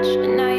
much, and I